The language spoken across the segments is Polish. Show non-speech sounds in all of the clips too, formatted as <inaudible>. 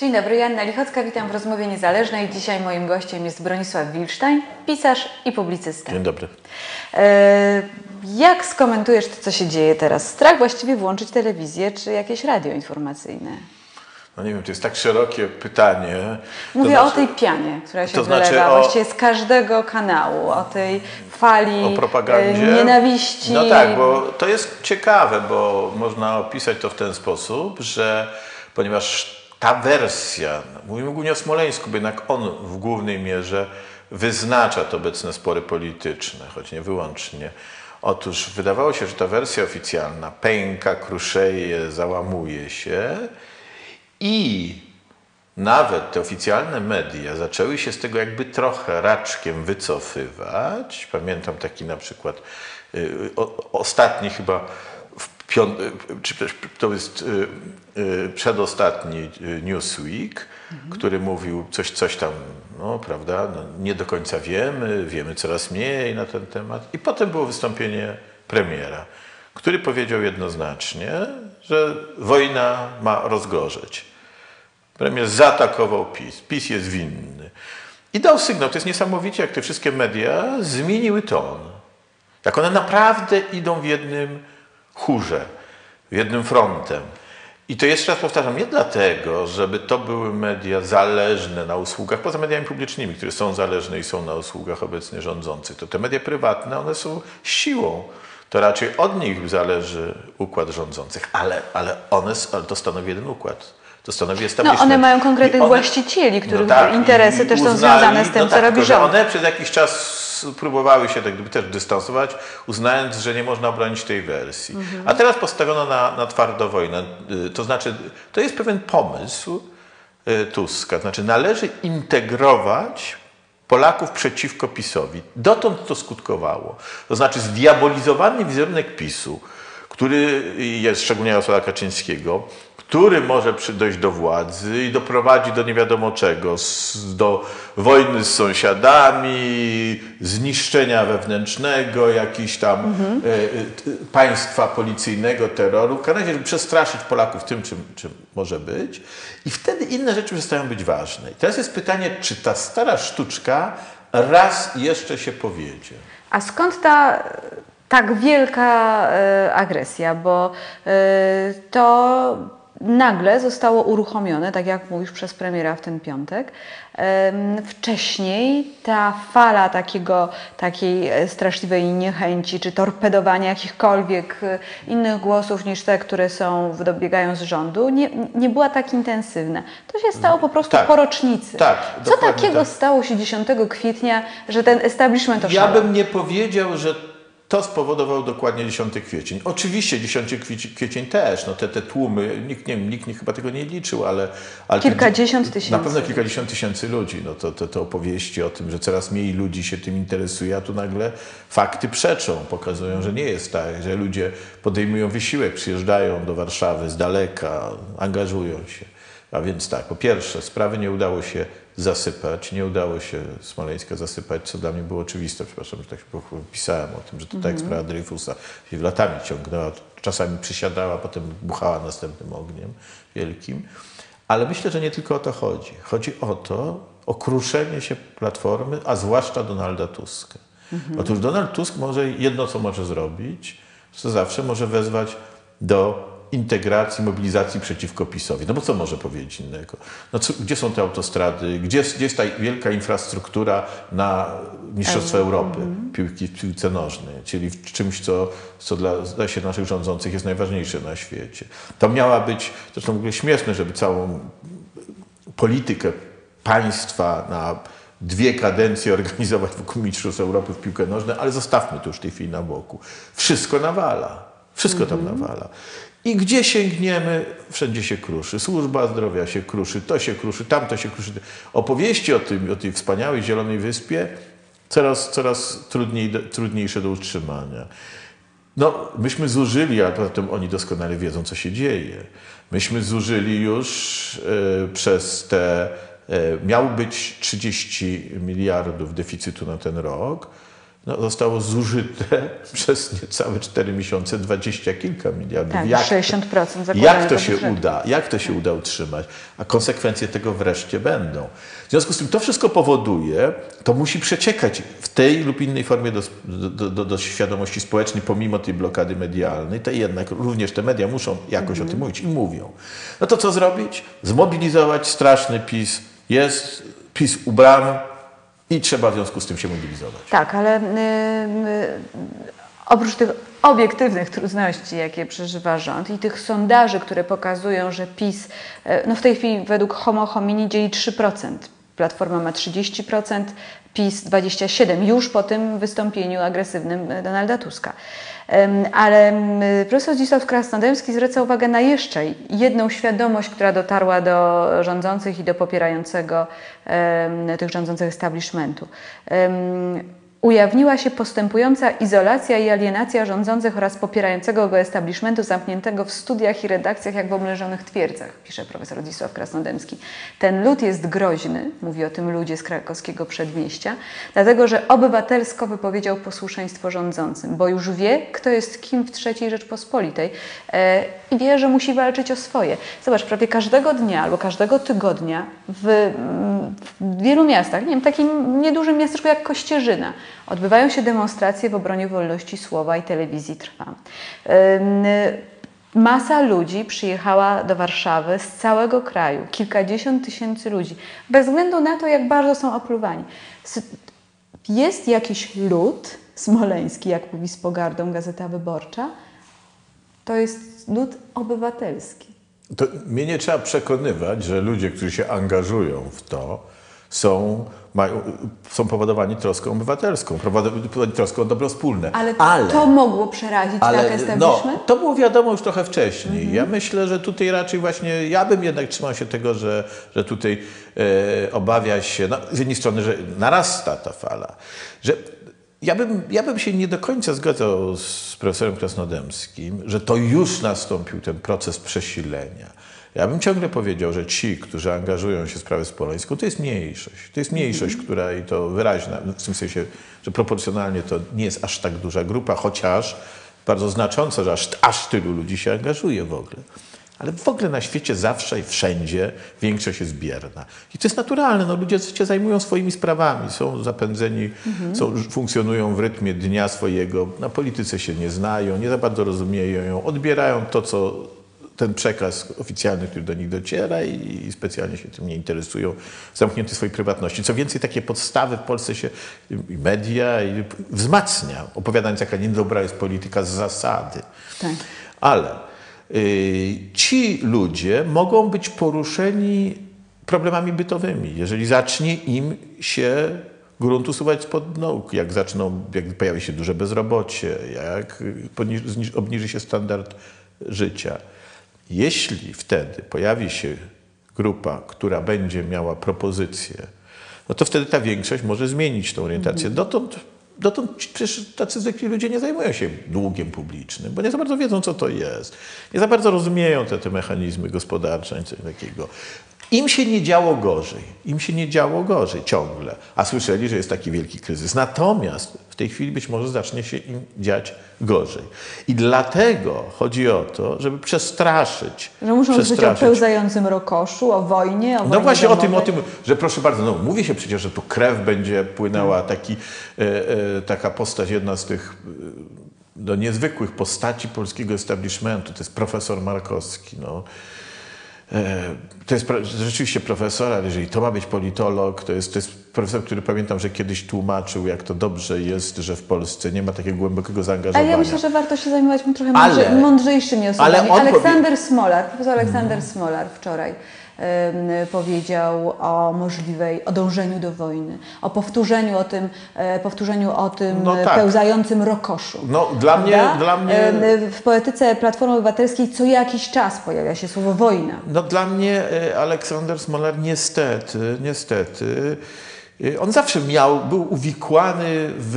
Dzień dobry, Joanna Lichocka, witam w rozmowie niezależnej. Dzisiaj moim gościem jest Bronisław Wilsztajn, pisarz i publicysta. Dzień dobry. E, jak skomentujesz to, co się dzieje teraz? Strach właściwie włączyć telewizję czy jakieś radio informacyjne? No nie wiem, to jest tak szerokie pytanie. Mówię to o znaczy, tej pianie, która się to znaczy wylewa o- właściwie z każdego kanału, o tej fali o propagandzie. e, nienawiści. No tak, bo to jest ciekawe, bo można opisać to w ten sposób, że ponieważ ta wersja, mówimy głównie o Smoleńsku, bo jednak on w głównej mierze wyznacza te obecne spory polityczne, choć nie wyłącznie. Otóż wydawało się, że ta wersja oficjalna pęka, kruszeje, załamuje się i nawet te oficjalne media zaczęły się z tego jakby trochę raczkiem wycofywać. Pamiętam taki na przykład y, ostatni chyba y, czy też to jest y, y, przedostatni Newsweek, który mówił coś, coś tam, no prawda, no, nie do końca wiemy, wiemy coraz mniej na ten temat. I potem było wystąpienie premiera, który powiedział jednoznacznie, że wojna ma rozgorzeć. Premier zaatakował PiS. PiS jest winny. I dał sygnał. To jest niesamowicie, jak te wszystkie media zmieniły ton. Jak one naprawdę idą w jednym chórze, jednym frontem. I to jeszcze raz powtarzam, nie dlatego, żeby to były media zależne na usługach, poza mediami publicznymi, które są zależne i są na usługach obecnie rządzących. To te media prywatne, one są siłą. To raczej od nich zależy układ rządzących, ale, ale one ale to stanowi jeden układ. To stanowi No, establishment. one mają konkretnych one- właścicieli, których tak, interesy też są uznali- związane z tym, no co tak, robi tylko, że rząd. One przez jakiś czas próbowały się tak gdyby też dystansować, uznając, że nie można obronić tej wersji. Mhm. A teraz postawiono na, na twardo wojnę. Y, To znaczy, to jest pewien pomysł y, Tuska. Znaczy, należy integrować Polaków przeciwko PiSowi. Dotąd to skutkowało. To znaczy, zdiabolizowany wizerunek PiSu, który jest szczególnie Jarosława Kaczyńskiego, który może dojść do władzy i doprowadzi do nie wiadomo czego, do wojny z sąsiadami, zniszczenia wewnętrznego, jakiś tam e, e, t- państwa policyjnego, terroru, w razie, żeby przestraszyć Polaków tym, czym, czym może być. I wtedy inne rzeczy przestają być ważne. I teraz jest pytanie, czy ta stara sztuczka raz jeszcze się powiedzie. A skąd ta tak wielka e, agresja? Bo e, to nagle zostało uruchomione, tak jak mówisz, przez premiera w ten piątek. Wcześniej ta fala takiego, takiej e, straszliwej niechęci czy torpedowania jakichkolwiek e, innych głosów niż te, które są, dobiegają z rządu, nie, nie była tak intensywna. To się stało po prostu Tak. po rocznicy. Tak, Co takiego tak. stało się 10 kwietnia, że ten establishment Ja oszalał? bym nie powiedział, że to spowodował dokładnie 10 kwiecień. Oczywiście 10 kwieci- kwiecień też, no te, te tłumy, nikt, nie, nikt nie, chyba tego nie liczył, ale... ale Kilkadziesiąt tysięcy. Na pewno kilkadziesiąt tysięcy ludzi. No to, to, to opowieści o tym, że coraz mniej ludzi się tym interesuje, a tu nagle fakty przeczą, pokazują, że nie jest tak, że ludzie podejmują wysiłek, przyjeżdżają do Warszawy z daleka, angażują się. A więc tak, po pierwsze, sprawy nie udało się zasypać, nie udało się Smoleńska zasypać, co dla mnie było oczywiste. Przepraszam, że tak pisałem o tym, że to tak jak sprawa Dreyfusa się latami ciągnęła, czasami przysiadała, potem buchała następnym ogniem wielkim. Ale myślę, że nie tylko o to chodzi. Chodzi o to, o kruszenie się Platformy, a zwłaszcza Donalda Tuska. Otóż Donald Tusk może jedno, co może zrobić, co zawsze może wezwać do integracji, mobilizacji przeciwko PiSowi. No bo co może powiedzieć innego? No co, gdzie są te autostrady? Gdzie, jest- gdzie jest ta wielka infrastruktura na Mistrzostwa Europy piłki, w piłce nożnej? Czyli w czymś, co, co dla, zdaje się, naszych rządzących jest najważniejsze na świecie. To miała być, zresztą w ogóle śmieszne, żeby całą politykę państwa na dwie kadencje organizować wokół Mistrzostw Europy w piłkę nożną, ale zostawmy to już w tej chwili na boku. Wszystko nawala. Wszystko tam nawala. I gdzie sięgniemy, wszędzie się kruszy. Służba zdrowia się kruszy, to się kruszy, tamto się kruszy. Opowieści o, tym, o tej wspaniałej Zielonej Wyspie coraz, coraz trudniej, trudniejsze do utrzymania. No, myśmy zużyli, a poza tym oni doskonale wiedzą, co się dzieje. Myśmy zużyli już e, przez te, e, miało być 30 miliardów deficytu na ten rok. No, zostało zużyte <laughs> przez niecałe 4 miesiące dwadzieścia kilka miliardów. Tak, jak, 60% to, jak to się budżetu. uda? Jak to się uda utrzymać? A konsekwencje tego wreszcie będą. W związku z tym to wszystko powoduje, to musi przeciekać w tej lub innej formie do, do, do, do świadomości społecznej, pomimo tej blokady medialnej, to jednak również te media muszą jakoś o tym mówić i mówią. No to co zrobić? Zmobilizować straszny PiS. Jest PiS u bram i trzeba w związku z tym się mobilizować. Tak, ale y, y, oprócz tych obiektywnych trudności, jakie przeżywa rząd i tych sondaży, które pokazują, że PiS y, no w tej chwili według Homo homini dzieli 3%, Platforma ma 30%, PiS 27%, już po tym wystąpieniu agresywnym Donalda Tuska. Ale profesor Zdzisław Krasnodębski zwraca uwagę na jeszcze jedną świadomość, która dotarła do rządzących i do popierającego tych rządzących establishmentu. Ujawniła się postępująca izolacja i alienacja rządzących oraz popierającego go establishmentu zamkniętego w studiach i redakcjach jak w omleżonych twierdzach, pisze profesor Zdzisław Krasnodębski. Ten lud jest groźny, mówi o tym ludzie z krakowskiego przedmieścia, dlatego że obywatelsko wypowiedział posłuszeństwo rządzącym, bo już wie, kto jest kim w III Rzeczpospolitej e, i wie, że musi walczyć o swoje. Zobacz, prawie każdego dnia albo każdego tygodnia w, w wielu miastach, nie wiem, takim niedużym miasteczku jak Kościerzyna, odbywają się demonstracje w obronie wolności słowa i telewizji Trwa. Masa ludzi przyjechała do Warszawy z całego kraju, kilkadziesiąt tysięcy ludzi, bez względu na to, jak bardzo są opluwani. Jest jakiś lud smoleński, jak mówi z pogardą Gazeta Wyborcza, to jest lud obywatelski. To mnie nie trzeba przekonywać, że ludzie, którzy się angażują w to, są, mają, są powodowani troską obywatelską, powodowani troską o dobro wspólne. Ale, to mogło przerazić tak no, establishment? to było wiadomo już trochę wcześniej. Ja myślę, że tutaj raczej właśnie, ja bym jednak trzymał się tego, że, że tutaj e, obawia się, no, z jednej strony, że narasta ta fala, że ja bym, ja bym się nie do końca zgadzał z profesorem Krasnodębskim, że to już nastąpił ten proces przesilenia. Ja bym ciągle powiedział, że ci, którzy angażują się w sprawę społeczną, to jest mniejszość. To jest mniejszość, która i to wyraźna, w tym sensie, że proporcjonalnie to nie jest aż tak duża grupa, chociaż bardzo znacząca, że aż, aż tylu ludzi się angażuje w ogóle. Ale w ogóle na świecie zawsze i wszędzie większość jest bierna. I to jest naturalne. No, ludzie się zajmują swoimi sprawami, są zapędzeni, są, funkcjonują w rytmie dnia swojego, na polityce się nie znają, nie za bardzo rozumieją ją, odbierają to, co ten przekaz oficjalny, który do nich dociera i, i specjalnie się tym nie interesują, zamknięty w swojej prywatności. Co więcej, takie podstawy w Polsce się i media i wzmacnia, opowiadając, jaka niedobra jest polityka z zasady. Tak. Ale y, ci ludzie mogą być poruszeni problemami bytowymi, jeżeli zacznie im się grunt usuwać spod nóg, jak zaczną, jak pojawi się duże bezrobocie, jak obniży się standard życia. Jeśli wtedy pojawi się grupa, która będzie miała propozycję, no to wtedy ta większość może zmienić tą orientację. Dotąd, dotąd ci- przecież tacy zwykli ludzie nie zajmują się długiem publicznym, bo nie za bardzo wiedzą, co to jest. Nie za bardzo rozumieją te, te mechanizmy gospodarcze, nic takiego. Im się nie działo gorzej. Im się nie działo gorzej ciągle. A słyszeli, że jest taki wielki kryzys. Natomiast w tej chwili być może zacznie się im dziać gorzej. I dlatego chodzi o to, żeby przestraszyć. Że muszą słyszeć o przestraszyć. pełzającym rokoszu, o wojnie, o No wojnie właśnie o tym, o domowej. tym, że proszę bardzo, no mówi się przecież, że tu krew będzie płynęła, taki, e, e, taka postać, jedna z tych e, no, niezwykłych postaci polskiego establishmentu, to jest profesor Markowski. No. E, To jest rzeczywiście profesor, ale jeżeli to ma być politolog, to jest, to jest profesor, który pamiętam, że kiedyś tłumaczył, jak to dobrze jest, że w Polsce nie ma takiego głębokiego Ale zaangażowania. ja myślę, że warto się zajmować trochę Ale- mądrze, mądrzejszymi osobami. ale Aleksander Smolar, profesor Aleksander Smolar wczoraj powiedział o możliwej, o dążeniu do wojny, o powtórzeniu o tym, e, powtórzeniu o tym No tak. pełzającym rokoszu. No, dla mnie- dla mnie- W poetyce Platformy Obywatelskiej co jakiś czas pojawia się słowo wojna. No dla mnie e, Aleksander Smolar niestety, niestety, e, on zawsze miał, był uwikłany w,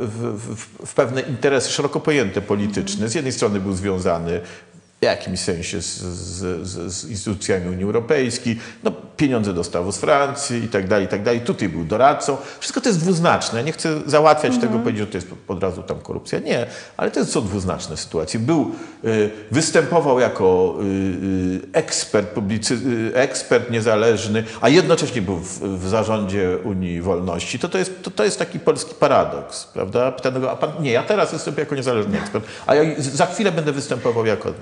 w, w, w pewne interesy szeroko pojęte polityczne. Z jednej strony był związany w jakimś sensie z, z, z, instytucjami Unii Europejskiej, no, pieniądze dostawał z Francji i tak dalej, i tak dalej. Tutaj był doradcą. Wszystko to jest dwuznaczne. Ja nie chcę załatwiać tego, powiedzieć, że to jest od razu tam korupcja. Nie, ale to są dwuznaczne sytuacje. Był, y, występował jako y, y, ekspert, publicy, ekspert niezależny, a jednocześnie był w, w zarządzie Unii Wolności. To, to, jest, to, to jest taki polski paradoks, prawda? Pytano go, a pan, nie, ja teraz występuję jako niezależny ekspert, a ja za chwilę będę występował jako,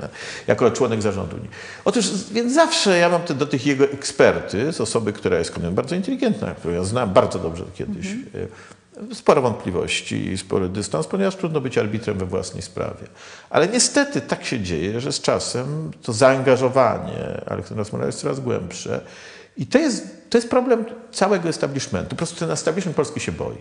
jako członek zarządu Unii. Otóż, więc zawsze ja mam te, do tych jego ekspertyz, osoby, która jest bardzo inteligentna, którą ja znam bardzo dobrze kiedyś, mhm. sporo wątpliwości i spory dystans, ponieważ trudno być arbitrem we własnej sprawie. Ale niestety tak się dzieje, że z czasem to zaangażowanie Aleksandra Smola jest coraz głębsze i to jest, to jest problem całego establishmentu. Po prostu ten establishment polski się boi.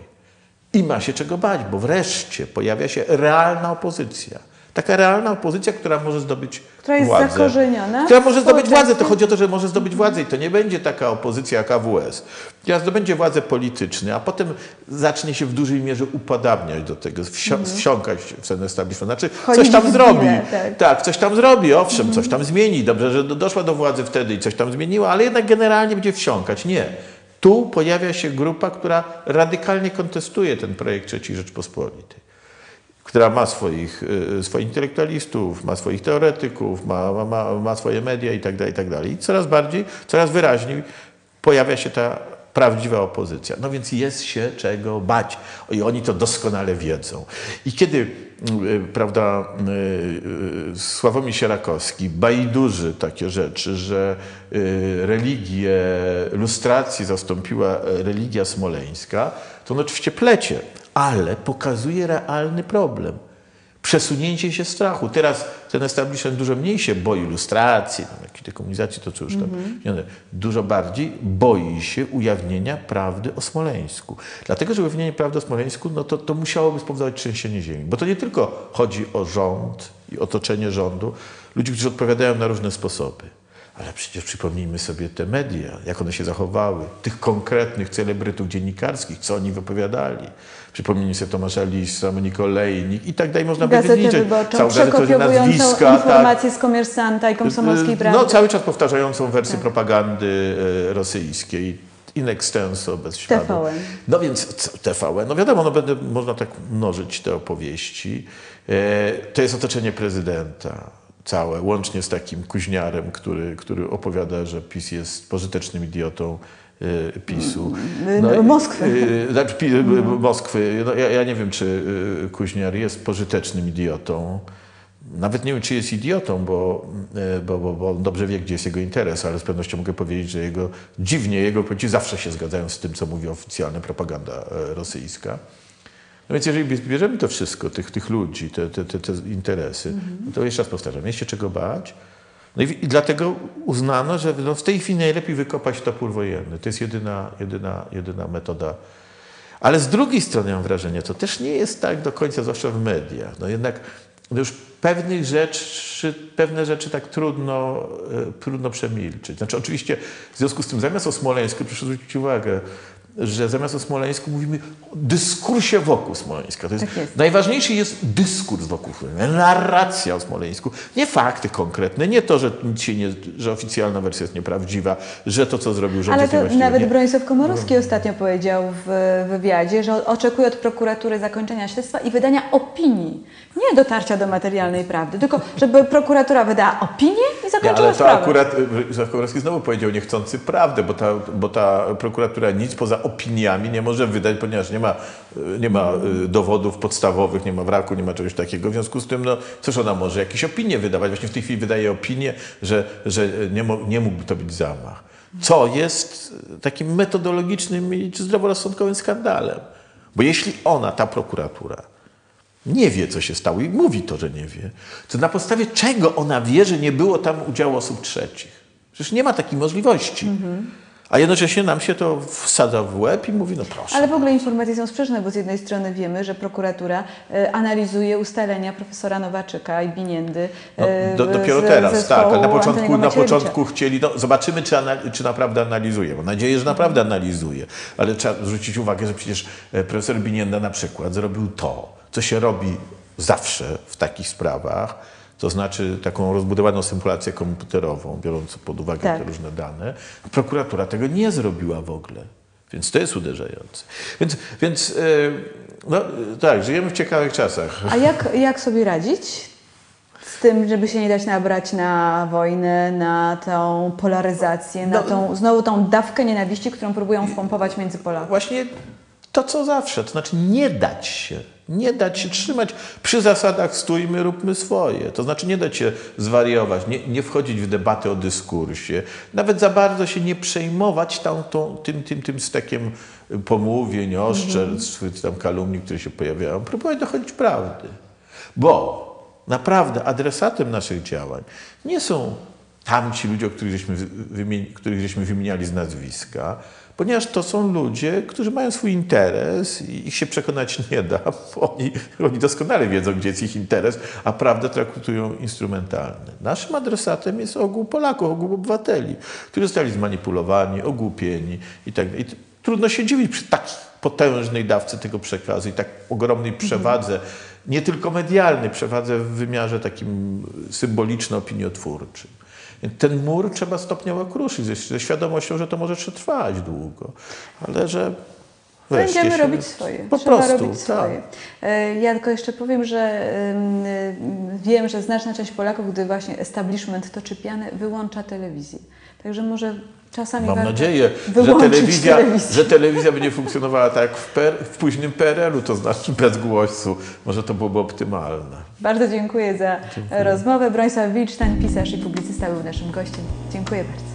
I ma się czego bać, bo wreszcie pojawia się realna opozycja. Taka realna opozycja, która może zdobyć która jest władzę. zakorzeniona. Która może zdobyć władzę. To chodzi o to, że może zdobyć władzę i to nie będzie taka opozycja jak AWS. Która zdobędzie władzę polityczne, a potem zacznie się w dużej mierze upadabniać do tego, wsi mm. wsiąkać w ten establishment. Znaczy coś tam zrobi. Tak. tak. coś tam zrobi, owszem, coś tam zmieni. Dobrze, że doszła do władzy wtedy i coś tam zmieniła, ale jednak generalnie będzie wsiąkać. Nie. Tu pojawia się grupa, która radykalnie kontestuje ten projekt III Rzeczpospolitej która ma swoich, y, swoich intelektualistów, ma swoich teoretyków, ma, ma, ma swoje media itd., tak itd. Tak I coraz bardziej, coraz wyraźniej pojawia się ta prawdziwa opozycja. No więc jest się czego bać. I oni to doskonale wiedzą. I kiedy, y, prawda, y, Sławomir Sierakowski bajduży takie rzeczy, że religię lustracji zastąpiła religia smoleńska, to on oczywiście plecie ale pokazuje realny problem. Przesunięcie się strachu. Teraz ten establishment dużo mniej się boi lustracji, jakiejś dekomunizacji, to co już tam, mm-hmm. dużo bardziej boi się ujawnienia prawdy o Smoleńsku. Dlatego, że ujawnienie prawdy o Smoleńsku, no to, to musiałoby spowodować trzęsienie ziemi. Bo to nie tylko chodzi o rząd i otoczenie rządu, ludzi, którzy odpowiadają na różne sposoby. Ale przecież przypomnijmy sobie te media, jak one się zachowały, tych konkretnych celebrytów dziennikarskich, co oni wypowiadali. Przypomnijmy sobie Tomasza Lisa, Monikę Olejnik i tak dalej, można by wyliczyć. Wyborczą, nazwiska. informacje tak. z Komersanta i Komsomolskiej Prawdy. No, cały czas powtarzającą wersję tak. propagandy e, rosyjskiej in extenso, bez śladu. TVN. No więc TVN, no wiadomo, no będę, można tak mnożyć te opowieści. E, to jest otoczenie prezydenta całe, łącznie z takim kuźniarem, który, który opowiada, że PiS jest pożytecznym idiotą y, PiSu. No, Moskwy. Y, znaczy, Moskwy. No, ja, ja, nie wiem, czy y, Kuźniar jest pożytecznym idiotą. Nawet nie wiem, czy jest idiotą, bo, bo, bo, bo on dobrze wie, gdzie jest jego interes, ale z pewnością mogę powiedzieć, że jego, dziwnie jego wypowiedzi zawsze się zgadzają z tym, co mówi oficjalna propaganda rosyjska. No więc jeżeli bierzemy to wszystko, tych, tych ludzi, te, te, te, te interesy, mhm. no to jeszcze raz powtarzam, jest się czego bać. No i, i dlatego uznano, że no w tej chwili najlepiej wykopać topór wojenny. To jest jedyna, jedyna, jedyna metoda. Ale z drugiej strony mam wrażenie, to też nie jest tak do końca, zwłaszcza w mediach. No jednak no już pewnych rzeczy, pewne rzeczy tak trudno, e, trudno przemilczyć. Znaczy oczywiście w związku z tym zamiast o Smoleńsku, proszę zwrócić uwagę, że zamiast o Smoleńsku mówimy o dyskursie wokół Smoleńska. To jest, tak jest. Najważniejszy jest dyskurs wokół Smoleńska, narracja o Smoleńsku. Nie fakty konkretne, nie to, że, nic się nie, że oficjalna wersja jest nieprawdziwa, że to, co zrobił rząd Ale to nawet nie. Bronisław Komorowski no. ostatnio powiedział w wywiadzie, że oczekuje od prokuratury zakończenia śledztwa i wydania opinii. Nie dotarcia do materialnej prawdy, tylko żeby prokuratura wydała opinię i zakończyła ja, ale to sprawę. akurat Bronisław Komorowski znowu powiedział niechcący prawdę, bo ta, bo ta prokuratura nic poza opiniami nie może wydać, ponieważ nie ma, nie ma y, dowodów podstawowych, nie ma wraku, nie ma czegoś takiego. W związku z tym, no, cóż ona może? Jakieś opinie wydawać. Właśnie w tej chwili wydaje opinię, że, że nie, nie mógłby to być zamach. Co jest takim metodologicznym czy zdroworozsądkowym skandalem. Bo jeśli ona, ta prokuratura, nie wie, co się stało i mówi to, że nie wie, to na podstawie czego ona wie, że nie było tam udziału osób trzecich? Przecież nie ma takiej możliwości. Mhm. A jednocześnie nam się to wsadza w łeb i mówi, no proszę. Ale w ogóle informacje są sprzeczne, bo z jednej strony wiemy, że prokuratura e, analizuje ustalenia profesora Nowaczyka i Biniendy. No, e, do, dopiero teraz, tak. Ale na początku, na początku chcieli, no zobaczymy, czy, czy naprawdę analizuje. Mam nadzieję, że naprawdę analizuje. Ale trzeba zwrócić uwagę, że przecież e, profesor Binienda na przykład zrobił to, co się robi zawsze w takich sprawach, to znaczy taką rozbudowaną symulację komputerową, biorąc pod uwagę Tak. te różne dane. Prokuratura tego nie zrobiła w ogóle. Więc to jest uderzające. Więc, więc e, no, tak, żyjemy w ciekawych czasach. A jak, jak sobie radzić z tym, żeby się nie dać nabrać na wojnę, na tą polaryzację, na No- tą, znowu tą dawkę nienawiści, którą próbują wpompować między Polaków? Właśnie to, co zawsze, to znaczy nie dać się. Nie dać się trzymać przy zasadach stójmy, róbmy swoje. To znaczy nie dać się zwariować, nie, nie wchodzić w debatę o dyskursie, nawet za bardzo się nie przejmować tam, tą, tym, tym, tym stekiem pomówień, oszczerstw, czy tam kalumni, które się pojawiają. Próbować dochodzić prawdy. Bo naprawdę adresatem naszych działań nie są tamci ludzie, których żeśmy, których żeśmy wymieniali z nazwiska, ponieważ to są ludzie, którzy mają swój interes i ich się przekonać nie da, bo oni, oni doskonale wiedzą, gdzie jest ich interes, a prawdę traktują instrumentalnie. Naszym adresatem jest ogół Polaków, ogół obywateli, którzy zostali zmanipulowani, ogłupieni i tak. I Trudno się dziwić przy tak potężnej dawce tego przekazu i tak ogromnej przewadze, nie tylko medialnej, przewadze w wymiarze takim symboliczno-opiniotwórczym. Ten mur trzeba stopniowo kruszyć ze, ze świadomością, że to może trwać długo, ale że Będziemy robić swoje. Po Trzeba prostu, robić tak. swoje. E, Ja tylko jeszcze powiem, że y, wiem, że znaczna część Polaków, gdy właśnie establishment toczy pianę, wyłącza telewizję. Także może czasami Mam nadzieję, że telewizja, telewizję. że telewizja będzie funkcjonowała tak jak w, per, w późnym PRL-u, to znaczy bez głosu. Może to byłoby optymalne. Bardzo dziękuję za rozmowę. Bronisław Wilcztań, pisarz i publicysta był naszym gościem. Dziękuję bardzo.